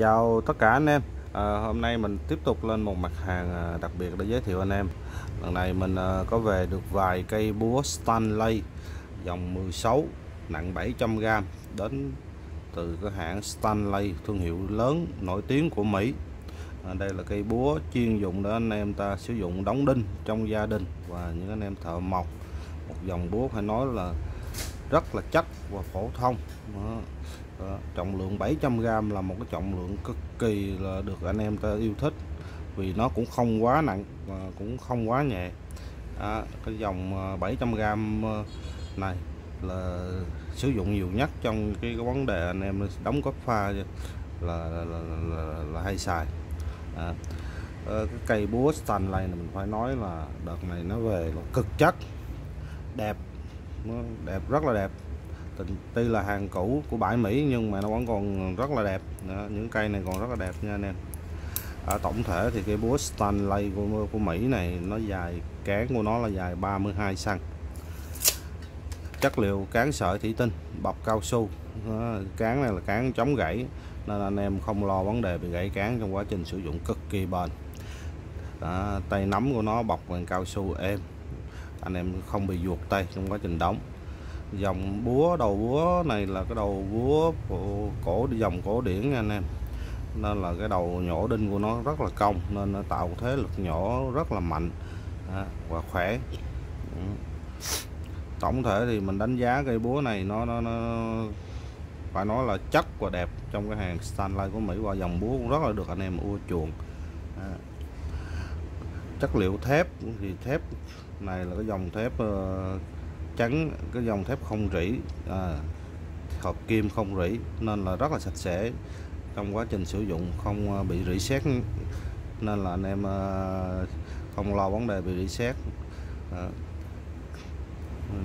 chào tất cả anh em. À, hôm nay mình tiếp tục lên một mặt hàng à, đặc biệt để giới thiệu anh em. Lần này mình à, có về được vài cây búa Stanley dòng 16 nặng 700g đến từ cái hãng Stanley thương hiệu lớn nổi tiếng của Mỹ. À, đây là cây búa chuyên dụng để anh em ta sử dụng đóng đinh trong gia đình và những anh em thợ mộc. Một dòng búa phải nói là rất là chắc và phổ thông. Đó. Đó. trọng lượng 700g là một cái trọng lượng cực kỳ là được anh em ta yêu thích vì nó cũng không quá nặng và cũng không quá nhẹ. À, cái dòng ờ, 700g ờ, này là sử dụng nhiều nhất trong cái, cái vấn đề anh em đóng góp pha là là, là, là, là hay xài. À, cái cây búa Stanley này mình phải nói là đợt này nó về là cực chất đẹp đẹp rất là đẹp. Tuy là hàng cũ của bãi Mỹ nhưng mà nó vẫn còn rất là đẹp. Đó, những cây này còn rất là đẹp nha anh em. À, tổng thể thì cây búa Stanley của, của Mỹ này nó dài cán của nó là dài 32 cm chất liệu cán sợi thủy tinh bọc cao su. Đó, cán này là cán chống gãy nên anh em không lo vấn đề bị gãy cán trong quá trình sử dụng cực kỳ bền. Đó, tay nắm của nó bọc bằng cao su êm anh em không bị ruột tay trong quá trình đóng. Dòng búa đầu búa này là cái đầu búa cổ dòng cổ điển nha anh em. Nên là cái đầu nhổ đinh của nó rất là cong nên nó tạo thế lực nhổ rất là mạnh à, và khỏe. Ừ. Tổng thể thì mình đánh giá cây búa này nó, nó, nó phải nói là chất và đẹp trong cái hàng Stanley của Mỹ và dòng búa cũng rất là được anh em ưa chuộng. À, chất liệu thép thì thép này là cái dòng thép uh, trắng cái dòng thép không rỉ à, hợp kim không rỉ nên là rất là sạch sẽ trong quá trình sử dụng không ờ, bị rỉ sét. Nên là anh em uh, không lo vấn đề bị rỉ sét. À,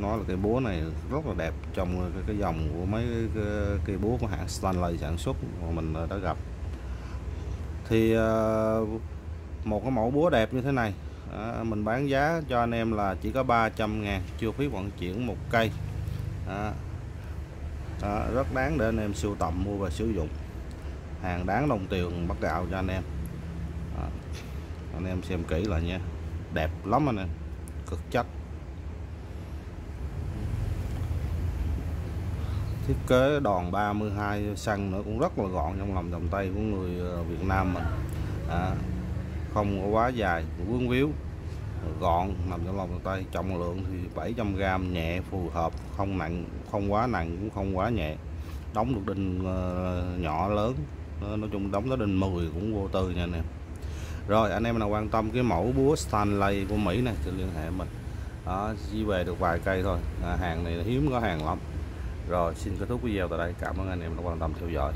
nói là cây búa này rất là đẹp trong cái, cái dòng của mấy cái, cây búa của hãng Stanley sản xuất mà mình đã gặp. Thì một cái mẫu búa đẹp như thế này. À, mình bán giá cho anh em là chỉ có 300 ngàn chưa phí vận chuyển một cây. À, à, rất đáng để anh em sưu tầm mua và sử dụng. Hàng đáng đồng tiền bắt gạo cho anh em. À, anh em xem kỹ là nha. Đẹp lắm anh em. Cực chất. Thiết kế đòn 32 xăng nữa cũng rất là gọn trong lòng vòng tay của người ờ, Việt Nam mình. À, không có quá dài vướng víu gọn nằm trong lòng bàn tay. Trọng lượng thì 700g nhẹ phù hợp không nặng không quá nặng cũng không quá nhẹ. Đóng được đinh ờ, nhỏ lớn ờ, nói chung đóng tới đinh 10 cũng vô tư nha anh em. Rồi anh em nào quan tâm cái mẫu búa Stanley của Mỹ này thì liên hệ mình. Đó, chỉ về được vài cây thôi. À, hàng này hiếm có hàng lắm. Rồi xin kết thúc video tại đây. Cảm ơn anh em đã quan tâm theo dõi.